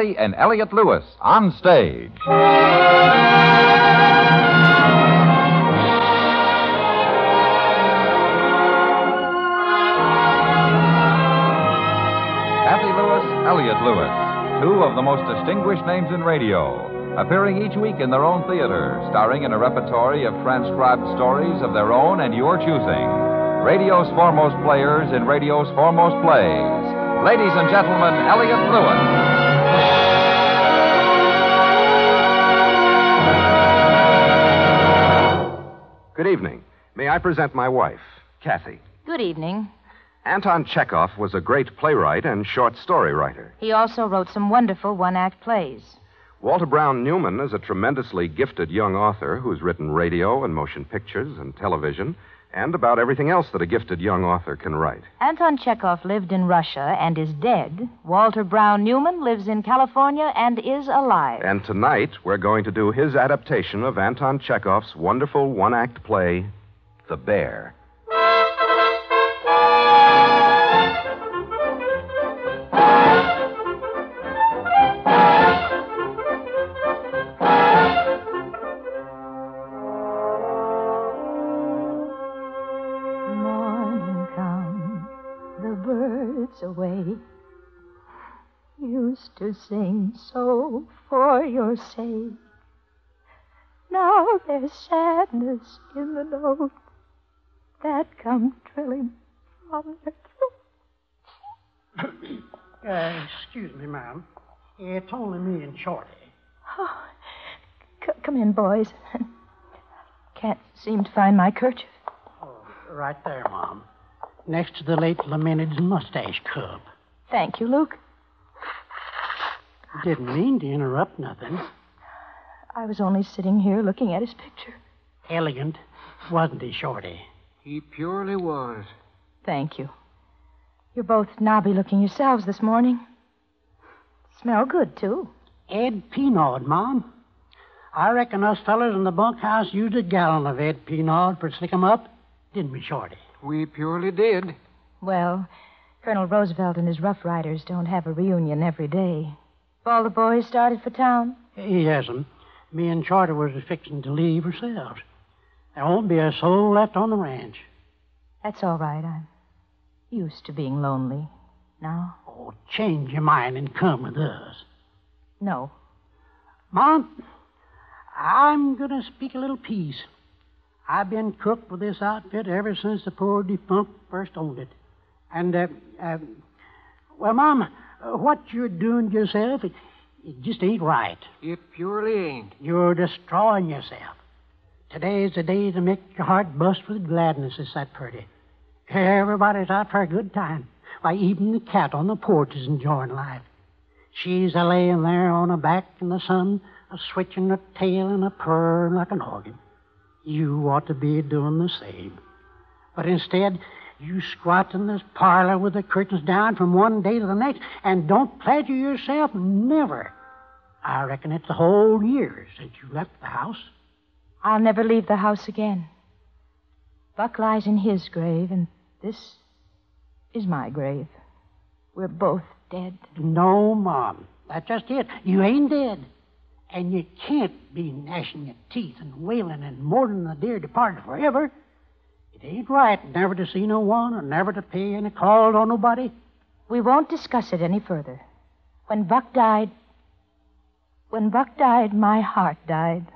Cathy and Elliott Lewis on stage. Cathy Lewis, Elliott Lewis, two of the most distinguished names in radio, appearing each week in their own theater, starring in a repertory of transcribed stories of their own and your choosing. Radio's foremost players in radio's foremost plays. Ladies and gentlemen, Elliott Lewis. Good evening. May I present my wife, Cathy? Good evening. Anton Chekhov was a great playwright and short story writer. He also wrote some wonderful one act plays. Walter Brown Newman is a tremendously gifted young author who's written radio and motion pictures and television and about everything else that a gifted young author can write. Anton Chekhov lived in Russia and is dead. Walter Brown Newman lives in California and is alive. And tonight, we're going to do his adaptation of Anton Chekhov's wonderful one act play, The Bear. Sing so for your sake. Now there's sadness in the note that come trilling from the throat. Uh, excuse me, ma'am. It's only me and Shorty. Oh, c- come in, boys. Can't seem to find my kerchief. Oh, right there, Mom. Next to the late lamented mustache cub. Thank you, Luke. Didn't mean to interrupt nothing. I was only sitting here looking at his picture. Elegant, wasn't he, Shorty? He purely was. Thank you. You're both knobby looking yourselves this morning. Smell good, too. Ed Pinaud, Mom. I reckon us fellers in the bunkhouse used a gallon of Ed Pinaud for slick 'em up, didn't we, Shorty? We purely did. Well, Colonel Roosevelt and his Rough Riders don't have a reunion every day. All the boys started for town. He hasn't. Me and Shorty was fixing to leave ourselves. There won't be a soul left on the ranch. That's all right. I'm used to being lonely. Now? Oh, change your mind and come with us. No. Mom, I'm going to speak a little piece. I've been cook with this outfit ever since the poor defunct first owned it. And, uh, uh, well, Mom, uh, what you're doing to yourself, it, it just ain't right. It purely ain't. You're destroying yourself. Today's the day to make your heart bust with gladness, it's that pretty. Everybody's out for a good time. Why, even the cat on the porch is enjoying life. She's a laying there on her back in the sun, a switching her tail and a purring like an organ. You ought to be doing the same. But instead, you squat in this parlor with the curtains down from one day to the next and don't pleasure yourself never. I reckon it's a whole year since you left the house. I'll never leave the house again. Buck lies in his grave, and this is my grave. We're both dead. No, Mom. That's just it. You ain't dead. And you can't be gnashing your teeth and wailing and mourning the dear departed forever. It ain't right never to see no one or never to pay any call on nobody. We won't discuss it any further. When Buck died, when Buck died, my heart died.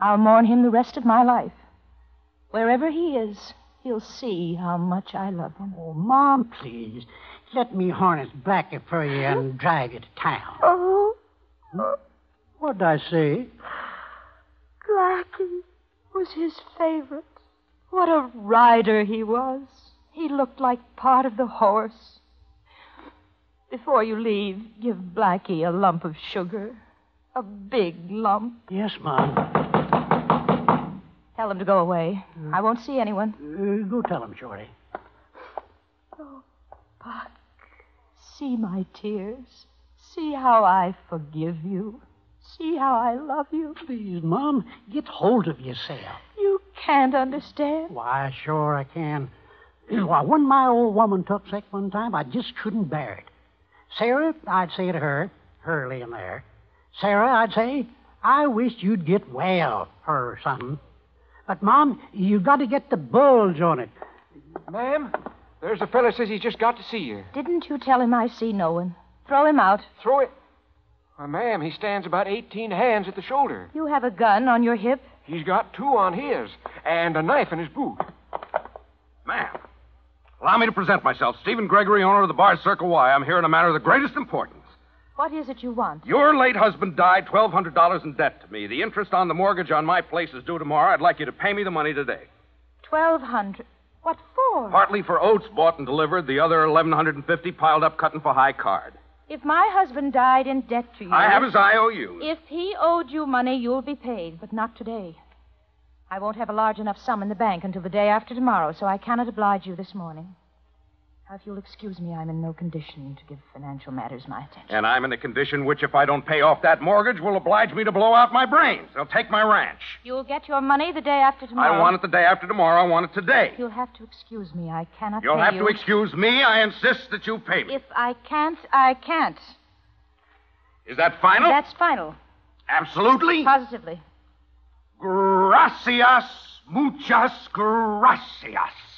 I'll mourn him the rest of my life. Wherever he is, he'll see how much I love him. Oh, Mom, please. Let me harness Blackie for you and drive you to town. Oh, hmm? What'd I say? Blackie was his favorite. What a rider he was. He looked like part of the horse. Before you leave, give Blackie a lump of sugar. A big lump. Yes, Mom. Tell him to go away. I won't see anyone. Uh, go tell him, Shorty. Oh, Buck, see my tears. See how I forgive you. See how I love you. Please, Mom, get hold of yourself. You can't understand. Why, sure I can. Why, when my old woman took sick one time, I just couldn't bear it. Sarah, I'd say to her, her laying there. Sarah, I'd say, I wish you'd get well her or something. But, Mom, you got to get the bulge on it. Ma'am, there's a fella says he's just got to see you. Didn't you tell him I see no one? Throw him out. Throw it. Why, ma'am, he stands about 18 hands at the shoulder. You have a gun on your hip. He's got two on his and a knife in his boot. Ma'am, allow me to present myself. Stephen Gregory, owner of the bar Circle Y. I'm here in a matter of the greatest importance. What is it you want? Your late husband died $1,200 in debt to me. The interest on the mortgage on my place is due tomorrow. I'd like you to pay me the money today. Twelve hundred. What for? Partly for oats bought and delivered, the other 1150 piled up cutting for high card. If my husband died in debt to you. I have his IOUs. If he owed you money, you'll be paid, but not today. I won't have a large enough sum in the bank until the day after tomorrow, so I cannot oblige you this morning. Now, if you'll excuse me, I'm in no condition to give financial matters my attention. And I'm in a condition which, if I don't pay off that mortgage, will oblige me to blow out my brains. They'll take my ranch. You'll get your money the day after tomorrow. I want it the day after tomorrow. I want it today. You'll have to excuse me. I cannot You'll have you. to excuse me. I insist that you pay me. If I can't, I can't. Is that final? That's final. Absolutely. Positively. Gracias, muchas gracias.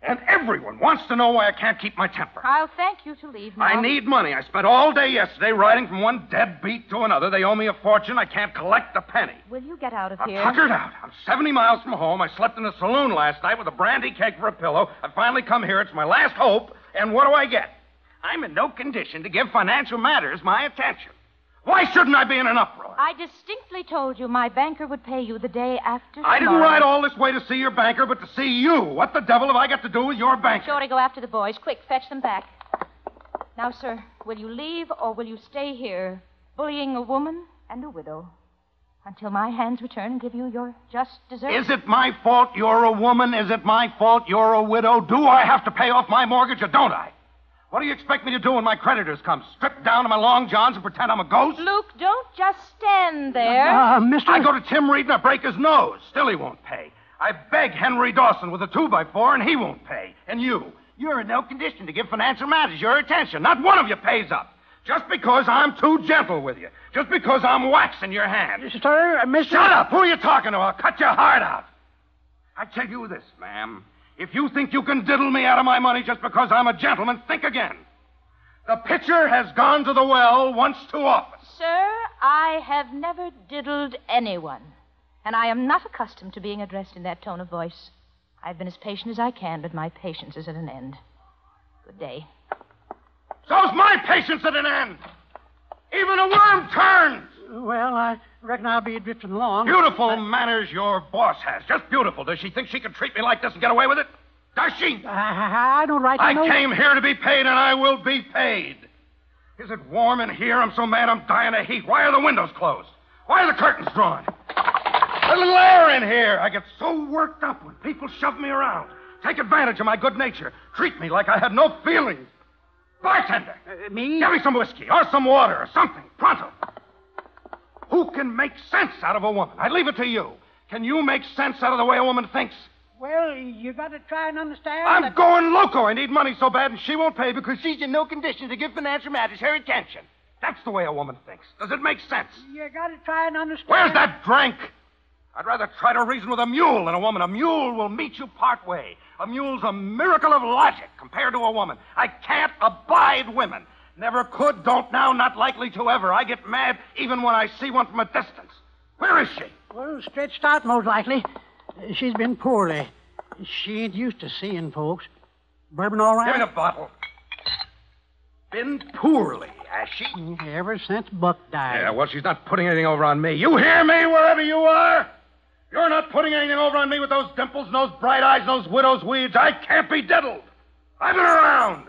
And everyone wants to know why I can't keep my temper. I'll thank you to leave now. I need money. I spent all day yesterday riding from one deadbeat to another. They owe me a fortune. I can't collect a penny. Will you get out of I'm here? tuckered out. I'm 70 miles from home. I slept in a saloon last night with a brandy keg for a pillow. I finally come here. It's my last hope. And what do I get? I'm in no condition to give financial matters my attention. Why shouldn't I be in an uproar? I distinctly told you my banker would pay you the day after I didn't tomorrow. ride all this way to see your banker, but to see you. What the devil have I got to do with your banker? Shorty, go after the boys. Quick, fetch them back. Now, sir, will you leave or will you stay here, bullying a woman and a widow, until my hands return and give you your just desert? Is it my fault you're a woman? Is it my fault you're a widow? Do I have to pay off my mortgage or don't I? What do you expect me to do when my creditors come? Strip down to my long johns and pretend I'm a ghost? Luke, don't just stand there. Uh, mister. I go to Tim Reed and I break his nose. Still he won't pay. I beg Henry Dawson with a two by four and he won't pay. And you, you're in no condition to give financial matters your attention. Not one of you pays up. Just because I'm too gentle with you. Just because I'm wax in your hand. Sir, uh, Mister. Shut up! Who are you talking to? I'll cut your heart out. I tell you this, ma'am. If you think you can diddle me out of my money just because I'm a gentleman, think again. The pitcher has gone to the well once too often. Sir, I have never diddled anyone, and I am not accustomed to being addressed in that tone of voice. I've been as patient as I can, but my patience is at an end. Good day. So's my patience at an end. Even a worm turns. Well, I reckon I'll be drifting along. Beautiful manners your boss has. Just beautiful. Does she think she can treat me like this and get away with it? Does she? I, I don't write I came here to be paid, and I will be paid. Is it warm in here? I'm so mad I'm dying of heat. Why are the windows closed? Why are the curtains drawn? A little air in here. I get so worked up when people shove me around, take advantage of my good nature, treat me like I had no feelings. Bartender, Uh, me? give me some whiskey or some water or something. Pronto. Who can make sense out of a woman? I leave it to you. Can you make sense out of the way a woman thinks? Well, you got to try and understand. I'm that- going loco. I need money so bad, and she won't pay because she's in no condition to give financial matters her attention. That's the way a woman thinks. Does it make sense? You got to try and understand. Where's that drink? I'd rather try to reason with a mule than a woman. A mule will meet you part way. A mule's a miracle of logic compared to a woman. I can't abide women. Never could, don't now, not likely to ever. I get mad even when I see one from a distance. Where is she? Well, stretched out, most likely. She's been poorly. She ain't used to seeing folks. Bourbon all right? Give me the bottle. Been poorly, has she? Ever since Buck died. Yeah, well, she's not putting anything over on me. You hear me, wherever you are? You're not putting anything over on me with those dimples and those bright eyes and those widow's weeds. I can't be diddled. I've been around.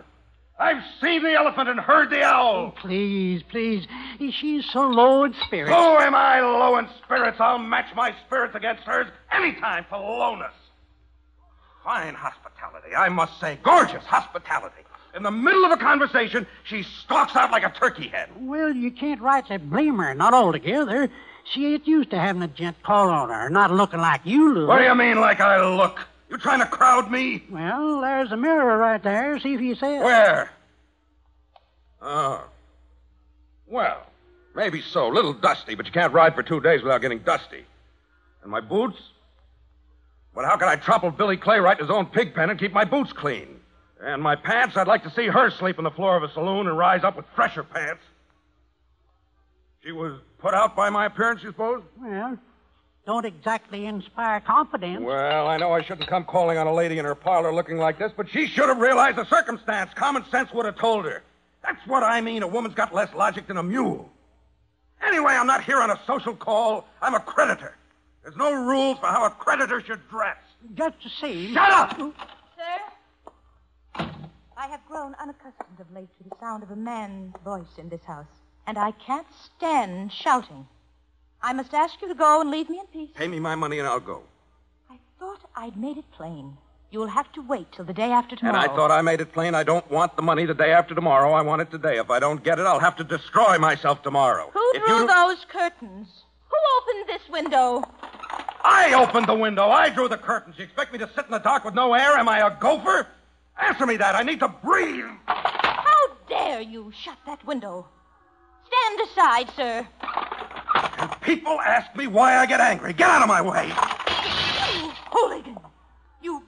I've seen the elephant and heard the owl. Oh, please, please. She's so low in spirits. So am I low in spirits. I'll match my spirits against hers any time for lowness. Fine hospitality, I must say. Gorgeous hospitality. In the middle of a conversation, she stalks out like a turkey hen. Well, you can't rightly blame her. Not altogether. She ain't used to having a gent call on her, not looking like you look. What do you mean, like I look? You trying to crowd me? Well, there's a mirror right there. See if you say it. Where? Oh. Well, maybe so. A little dusty, but you can't ride for two days without getting dusty. And my boots? But how can I topple Billy Clay right in his own pig pen and keep my boots clean? And my pants, I'd like to see her sleep on the floor of a saloon and rise up with fresher pants. She was put out by my appearance, you suppose? Well, don't exactly inspire confidence. Well, I know I shouldn't come calling on a lady in her parlor looking like this, but she should have realized the circumstance. Common sense would have told her. That's what I mean. A woman's got less logic than a mule. Anyway, I'm not here on a social call. I'm a creditor. There's no rules for how a creditor should dress. Just to see. Shut up! Sir, I have grown unaccustomed of late to the sound of a man's voice in this house, and I can't stand shouting. I must ask you to go and leave me in peace. Pay me my money and I'll go. I thought I'd made it plain. You'll have to wait till the day after tomorrow. And. I thought I made it plain I don't want the money the day after tomorrow. I want it today. If I don't get it, I'll have to destroy myself tomorrow. Who if drew you... those curtains? Who opened this window? I opened the window. I drew the curtains. You expect me to sit in the dark with no air? Am I a gopher? Answer me that. I need to breathe. How dare you shut that window? Stand aside, sir. People ask me why I get angry. Get out of my way. You hooligan! You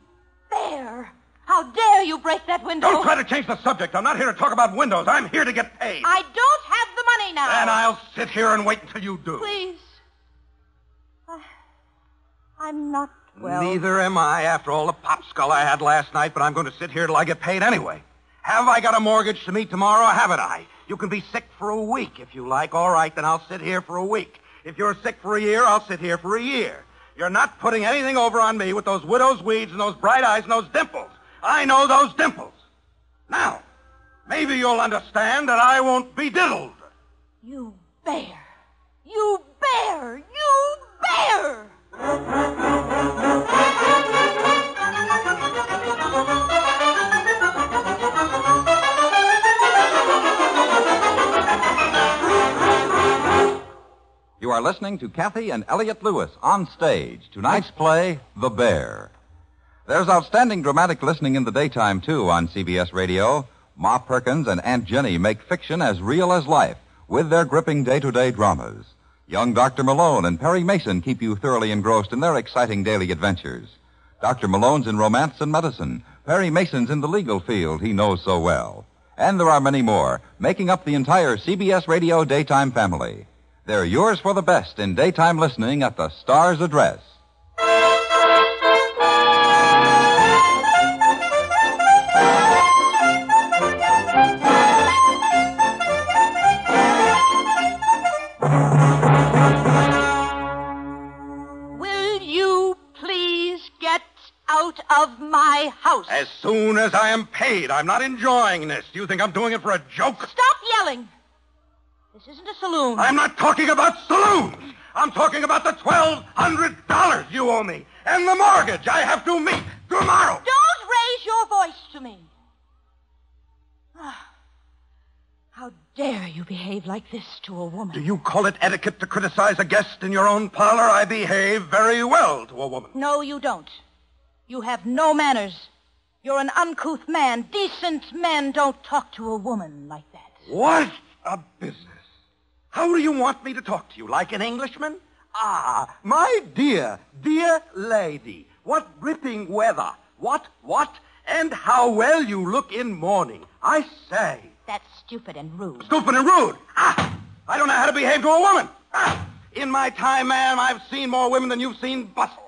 bear! How dare you break that window? Don't try to change the subject. I'm not here to talk about windows. I'm here to get paid. I don't have the money now. And I'll sit here and wait until you do. Please. I, I'm not well. Neither am I after all the pop skull I had last night, but I'm going to sit here till I get paid anyway. Have I got a mortgage to meet tomorrow? Haven't I? You can be sick for a week if you like. All right, then I'll sit here for a week. If you're sick for a year, I'll sit here for a year. You're not putting anything over on me with those widow's weeds and those bright eyes and those dimples. I know those dimples. Now, maybe you'll understand that I won't be diddled. You bear! You bear! You bear! You are listening to Cathy and Elliott Lewis on stage. Tonight's play, The Bear. There's outstanding dramatic listening in the daytime, too, on CBS Radio. Ma Perkins and Aunt Jenny make fiction as real as life with their gripping day to day dramas. Young Dr. Malone and Perry Mason keep you thoroughly engrossed in their exciting daily adventures. Dr. Malone's in romance and medicine. Perry Mason's in the legal field he knows so well. And there are many more, making up the entire CBS Radio daytime family. They're yours for the best in daytime listening at the Star's address. Will you please get out of my house? As soon as I am paid, I'm not enjoying this. Do you think I'm doing it for a joke? Stop yelling! This isn't a saloon. I'm not talking about saloons. I'm talking about the $1,200 you owe me and the mortgage I have to meet tomorrow. Don't raise your voice to me. Ah, How dare you behave like this to a woman? Do you call it etiquette to criticize a guest in your own parlor? I behave very well to a woman. No, you don't. You have no manners. You're an uncouth man. Decent men don't talk to a woman like that. What a business. How do you want me to talk to you? Like an Englishman? Ah, my dear, dear lady. What ripping weather. What, what? And how well you look in mourning. I say. That's stupid and rude. Stupid and rude. Ah, I don't know how to behave to a woman. Ah, in my time, ma'am, I've seen more women than you've seen bustles.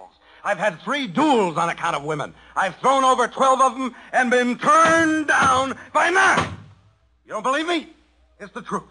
I've had three duels on account of women. I've thrown over 12 of them and been turned down by none. You don't believe me? It's the truth.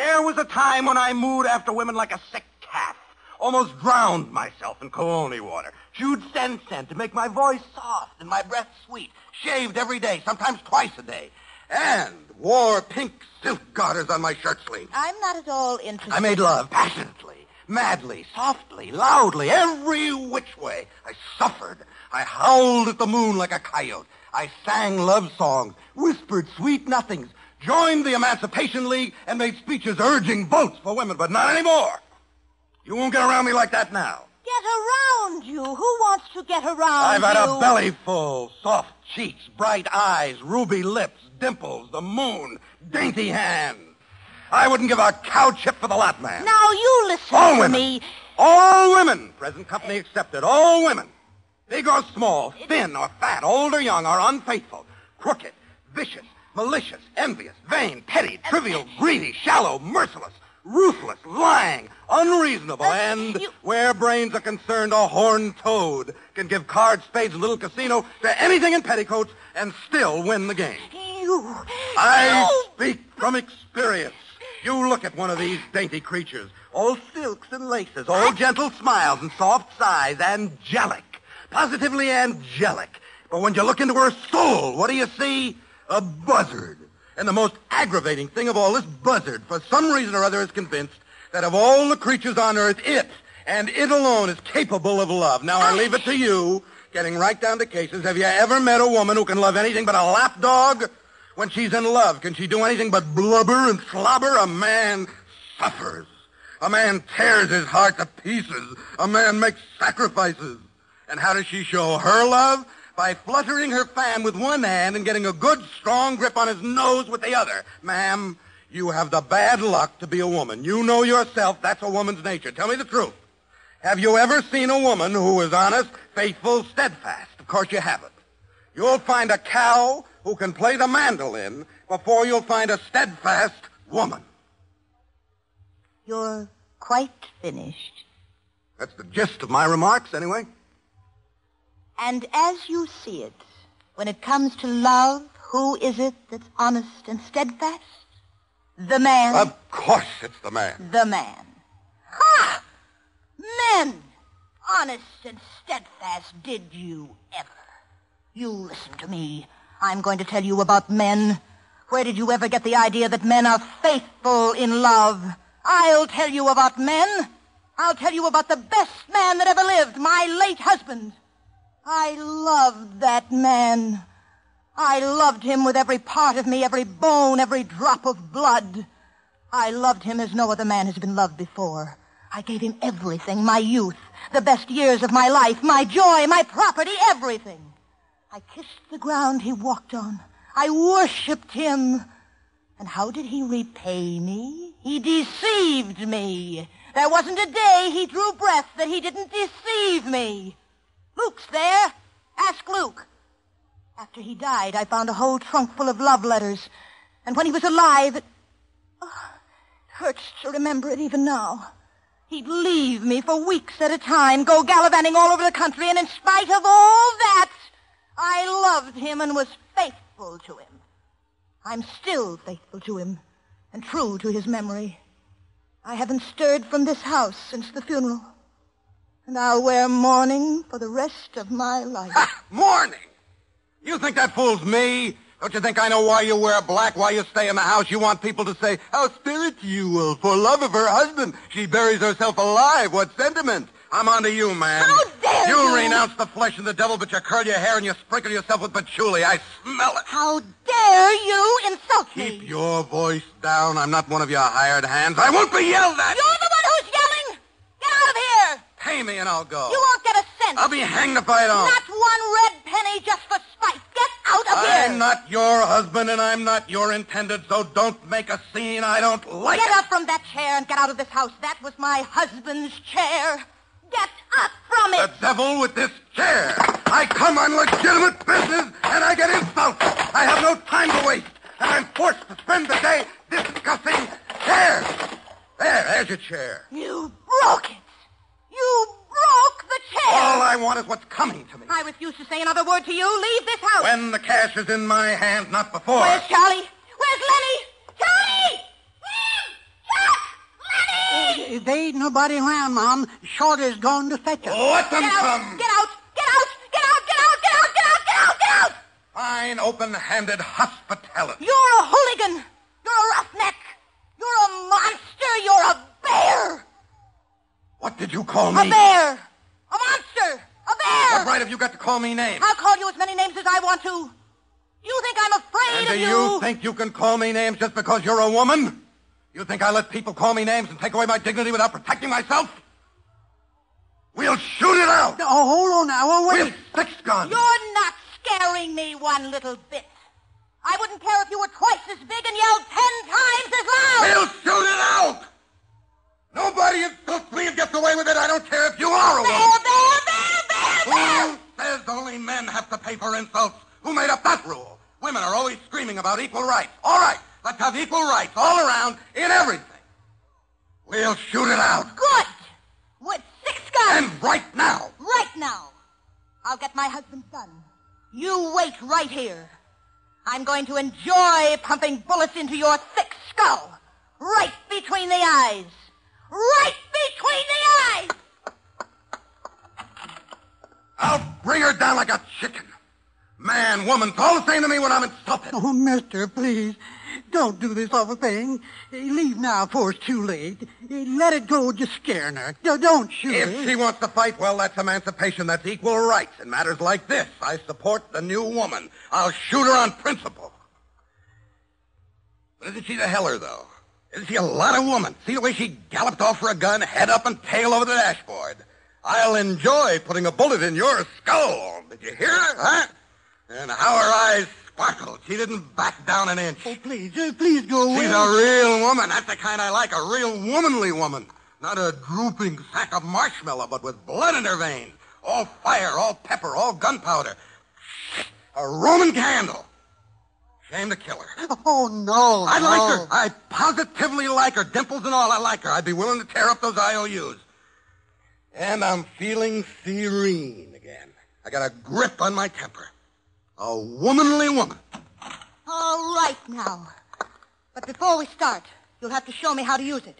There was a time when I mooed after women like a sick cat. Almost drowned myself in colony water. Chewed sen-sen to make my voice soft and my breath sweet. Shaved every day, sometimes twice a day. And wore pink silk garters on my shirt sleeves. I'm not at all interested. I made love passionately, madly, softly, loudly, every which way. I suffered. I howled at the moon like a coyote. I sang love songs, whispered sweet nothings, joined the Emancipation League, and made speeches urging votes for women, but not anymore. You won't get around me like that now. Get around you. Who wants to get around I've had you? a belly full, soft cheeks, bright eyes, ruby lips, dimples, the moon, dainty hands. I wouldn't give a cow chip for the lot, man. Now you listen All to women. me. All women, present company accepted. All women. Big or small, thin or fat, old or young, are unfaithful, crooked, vicious, malicious, envious, vain, petty, trivial, greedy, shallow, merciless, ruthless, lying, unreasonable, uh, and you- where brains are concerned, a horned toad can give cards, spades, and little casino to anything in petticoats and still win the game. You. I you. speak from experience. You look at one of these dainty creatures, all silks and laces, all gentle smiles and soft sighs, angelic, positively angelic. But when you look into her soul, what do you see? A buzzard. And the most aggravating thing of all, this buzzard, for some reason or other, is convinced that of all the creatures on earth, it, and it alone, is capable of love. Now, I leave it to you, getting right down to cases. Have you ever met a woman who can love anything but a lapdog? When she's in love, can she do anything but blubber and slobber? A man suffers. A man tears his heart to pieces. A man makes sacrifices. And how does she show her love? By fluttering her fan with one hand and getting a good, strong grip on his nose with the other. Ma'am, you have the bad luck to be a woman. You know yourself that's a woman's nature. Tell me the truth. Have you ever seen a woman who is honest, faithful, steadfast? Of course you haven't. You'll find a cow who can play the mandolin before you'll find a steadfast woman. You're quite finished. That's the gist of my remarks, anyway. And as you see it, when it comes to love, who is it that's honest and steadfast? The man. Of course it's the man. the man. Ha! Men! Honest and steadfast, did you ever? You listen to me. I'm going to tell you about men. Where did you ever get the idea that men are faithful in love? I'll tell you about men. I'll tell you about the best man that ever lived, my late husband. I loved that man. I loved him with every part of me, every bone, every drop of blood. I loved him as no other man has been loved before. I gave him everything, my youth, the best years of my life, my joy, my property, everything. I kissed the ground he walked on. I worshipped him. And how did he repay me? He deceived me. There wasn't a day he drew breath that he didn't deceive me. Luke's there. Ask Luke. After he died, I found a whole trunk full of love letters. And when he was alive, it, oh, it hurts to remember it even now. He'd leave me for weeks at a time, go gallivanting all over the country, and in spite of all that, I loved him and was faithful to him. I'm still faithful to him and true to his memory. I haven't stirred from this house since the funeral. And I'll wear mourning for the rest of my life. Ha! Morning! You think that fools me? Don't you think I know why you wear black, why you stay in the house? You want people to say, how spiritual. Are for love of her husband, she buries herself alive. What sentiment? I'm on to you, man. How dare you? you! renounce the flesh and the devil, but you curl your hair and you sprinkle yourself with patchouli. I smell it. How dare you insult me? Keep your voice down. I'm not one of your hired hands. I won't be yelled at. You're the one who's yelling! Get out of here! Pay me and I'll go. You won't get a cent. I'll be hanged if I don't. Not one red penny just for spite. Get out of here! I'm not your husband and I'm not your intended, so don't make a scene. I don't like Get it. up from that chair and get out of this house. That was my husband's chair. Get up from it. The devil with this chair. I come on legitimate business and I get insulted. I have no time to waste. And I'm forced to spend the day discussing chairs. There, there's your chair. You broke it. You broke the chair. All I want is what's coming to me. I refuse to say another word to you. Leave this house. When the cash is in my hands, not before. Where's Charlie? Where's Lenny? Charlie! Lem! Chuck! Lenny! Oh, there ain't nobody around, Mom. Shorty's gone to fetch us. Let them Get out! come. Get out! Get out! Get out! Get out! Get out! Get out! Get out! Get out! Fine, open-handed hospitality. You're a hooligan. You're a roughneck. You're a monster. You're a bear. What did you call me? A bear. A monster. A bear. What right have you got to call me names? I'll call you as many names as I want to. You think I'm afraid And of do you? you think you can call me names just because you're a woman? You think I let people call me names and take away my dignity without protecting myself? We'll shoot it out. Oh, hold on now. Oh, wait. With six guns. You're not scaring me one little bit. I wouldn't care if you were twice as big and yelled ten times as loud. We'll shoot it out! Nobody insults me and gets away with it. I don't care if you are a woman. there, there, there, there. Who says only men have to pay for insults? Who made up that rule? Women are always screaming about equal rights. All right, let's have equal rights all around in everything. We'll shoot it out. Good. With six guns. And right now. Right now. I'll get my husband's gun. You wait right here. I'm going to enjoy pumping bullets into your thick skull. Right between the eyes. Right between the eyes. I'll bring her down like a chicken. Man, woman, it's all the same to me when I'm in insulted. Oh, mister, please. Don't do this awful thing. Leave now before it's too late. Let it go just scaring her. Don't shoot If her. she wants to fight, well, that's emancipation. That's equal rights. In matters like this, I support the new woman. I'll shoot her on principle. But isn't she the heller, though? She a lot of woman? See the way she galloped off for a gun, head up and tail over the dashboard. I'll enjoy putting a bullet in your skull. Did you hear her, huh? And how her eyes sparkled. She didn't back down an inch. Oh, please, uh, please go away. She's a real woman. That's the kind I like. A real womanly woman. Not a drooping sack of marshmallow, but with blood in her veins. All fire, all pepper, all gunpowder. A Roman candle. Shame to kill her. Oh, no. I no. like her. I positively like her. Dimples and all, I like her. I'd be willing to tear up those IOUs. And I'm feeling serene again. I got a grip on my temper. A womanly woman. All right now. But before we start, you'll have to show me how to use it.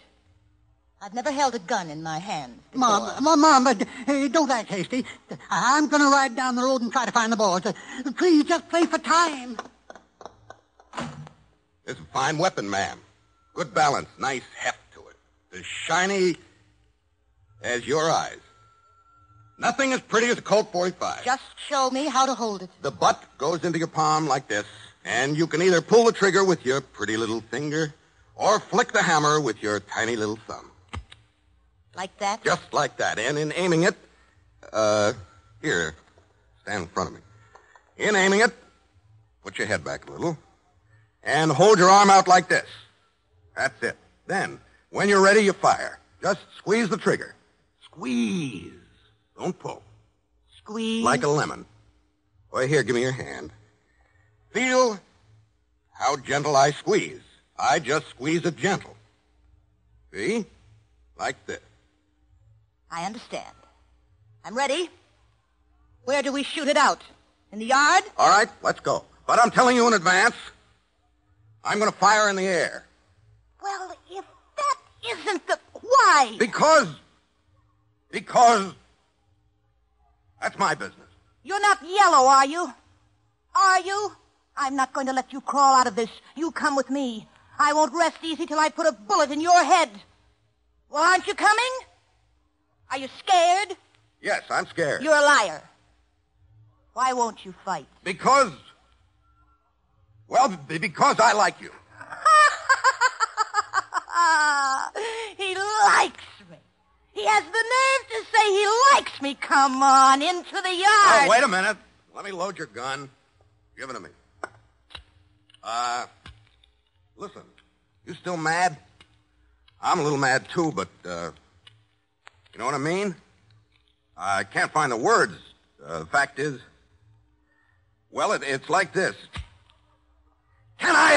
I've never held a gun in my hand. before. Mom, Mom, Mom, hey, don't act hasty. I'm going to ride down the road and try to find the boys. Uh, Please, just play for time. It's a fine weapon, ma'am. Good balance, nice heft to it. As shiny as your eyes. Nothing as pretty as a Colt 45. Just show me how to hold it. The butt goes into your palm like this, and you can either pull the trigger with your pretty little finger or flick the hammer with your tiny little thumb. Like that? Just like that. And in aiming it, uh, here, stand in front of me. In aiming it, put your head back a little and hold your arm out like this. That's it. Then, when you're ready, you fire. Just squeeze the trigger. Squeeze. Don't pull. Squeeze. Like a lemon. Well, here, give me your hand. Feel how gentle I squeeze. I just squeeze it gentle. See? Like this. I understand. I'm ready. Where do we shoot it out? In the yard? All right, let's go. But I'm telling you in advance, I'm going to fire in the air. Well, if that isn't the. Why? Because. Because. That's my business. You're not yellow, are you? Are you? I'm not going to let you crawl out of this. You come with me. I won't rest easy till I put a bullet in your head. Well, aren't you coming? Are you scared? Yes, I'm scared. You're a liar. Why won't you fight? Because. Well, b- because I like you. he likes me. He has the nerve to say he likes me. Come on, into the yard. Oh, wait a minute. Let me load your gun. Give it to me. Uh, listen. You still mad? I'm a little mad too, but, uh, you know what I mean? I can't find the words. Uh, the fact is, well, it, it's like this.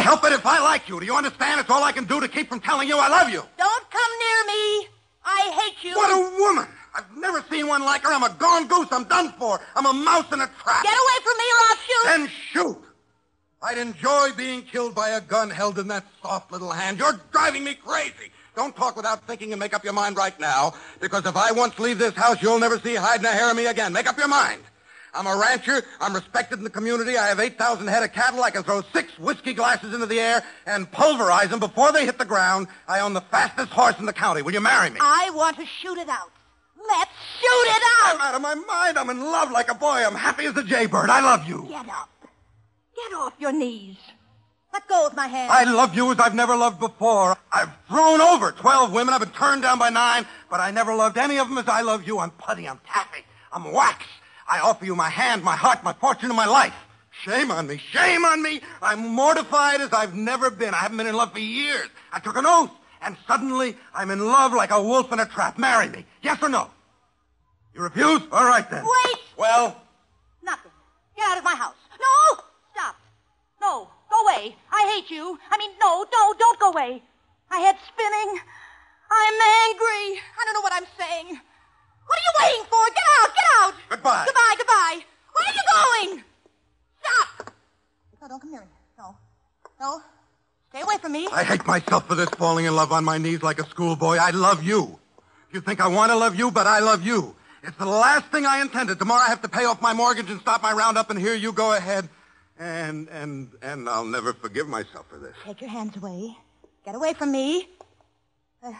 Help it if I like you? Do you understand? It's all I can do to keep from telling you I love you. Don't come near me. I hate you. What a woman! I've never seen one like her. I'm a gone goose. I'm done for. I'm a mouse in a trap. Get away from me or I'll shoot. Then shoot. I'd enjoy being killed by a gun held in that soft little hand. You're driving me crazy. Don't talk without thinking and make up your mind right now, because if I once leave this house, you'll never see hide nor hair of me again. Make up your mind. I'm a rancher. I'm respected in the community. I have 8,000 head of cattle. I can throw six whiskey glasses into the air and pulverize them before they hit the ground. I own the fastest horse in the county. Will you marry me? I want to shoot it out. Let's shoot it out! I'm out. of my mind. I'm in love like a boy. I'm happy as a jaybird. I love you. Get up. Get off your knees. Let go of my hand. I love you as I've never loved before. I've thrown over 12 women. I've been turned down by nine, but I never loved any of them as I love you. I'm putty. I'm taffy. I'm wax. I offer you my hand, my heart, my fortune, and my life. Shame on me. Shame on me. I'm mortified as I've never been. I haven't been in love for years. I took an oath, and suddenly I'm in love like a wolf in a trap. Marry me. Yes or no? You refuse? All right then. Wait! Well, Nothing. Get out of my house. No! Stop. No. Go away. I hate you. I mean, no, no, don't go away. My head's spinning. I'm angry. I don't know what I'm saying. What are you waiting for? Get out, get out. Goodbye. Goodbye, goodbye. Where are you going? Stop. No, don't come near me. No. No. Stay away from me. I hate myself for this falling in love on my knees like a schoolboy. I love you. You think I want to love you, but I love you. It's the last thing I intended. Tomorrow I have to pay off my mortgage and stop my roundup, and here you go ahead. And, and, and I'll never forgive myself for this. Take your hands away. Get away from me. Uh,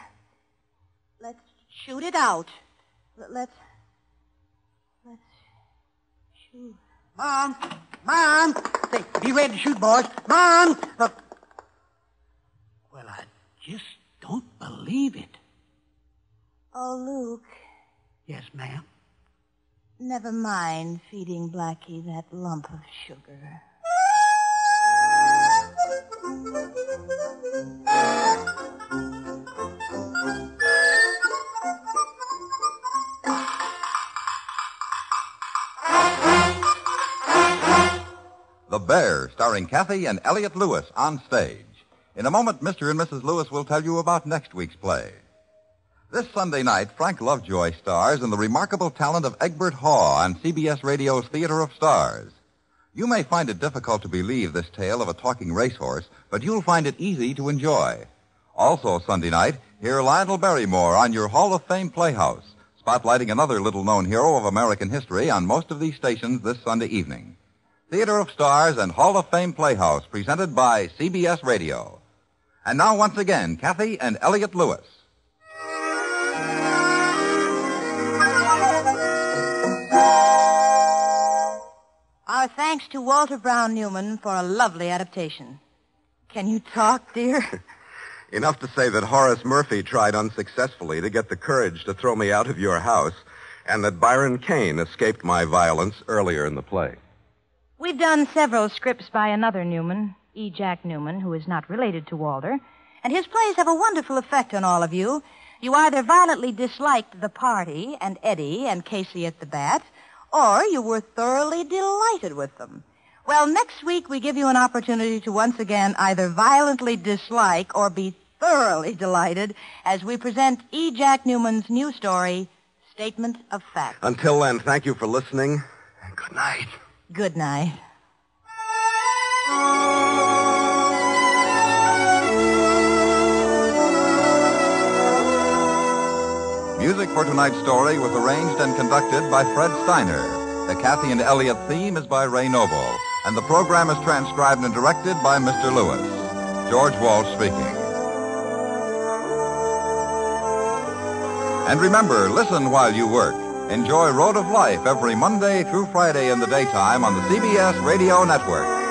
let's shoot it out. L- let's. Let's shoot. Mom! Mom! Say, be ready to shoot, boys. Mom! Look. Well, I just don't believe it. Oh, Luke, Yes, ma'am. never mind feeding Blackie that lump of sugar. Bear, starring Cathy and Elliott Lewis on stage. In a moment, Mr. and Mrs. Lewis will tell you about next week's play. This Sunday night, Frank Lovejoy stars in the remarkable talent of Egbert Haw on CBS Radio's Theater of Stars. You may find it difficult to believe this tale of a talking racehorse, but you'll find it easy to enjoy. Also Sunday night, hear Lionel Barrymore on your Hall of Fame Playhouse, spotlighting another little-known hero of American history on most of these stations this Sunday evening. Theater of Stars and Hall of Fame Playhouse, presented by CBS Radio. And now, once again, Cathy and Elliott Lewis. Our thanks to Walter Brown Newman for a lovely adaptation. Can you talk, dear? Enough to say that Horace Murphy tried unsuccessfully to get the courage to throw me out of your house, and that Byron Kane escaped my violence earlier in the play. We've done several scripts by another Newman, E. Jack Neuman, who is not related to Walter. And his plays have a wonderful effect on all of you. You either violently disliked the party and Eddie and Casey at the bat, or you were thoroughly delighted with them. Well, next week we give you an opportunity to once again either violently dislike or be thoroughly delighted as we present E. Jack Neuman's new story, Statement of Fact. Until then, thank you for listening, and good night. Good night. Music for tonight's story was arranged and conducted by Fred Steiner. The Cathy and Elliott theme is by Ray Noble, and the program is transcribed and directed by Mr. Lewis. George Walsh speaking. And remember, listen while you work. Enjoy Road of Life every Monday through Friday in the daytime on the CBS Radio Network.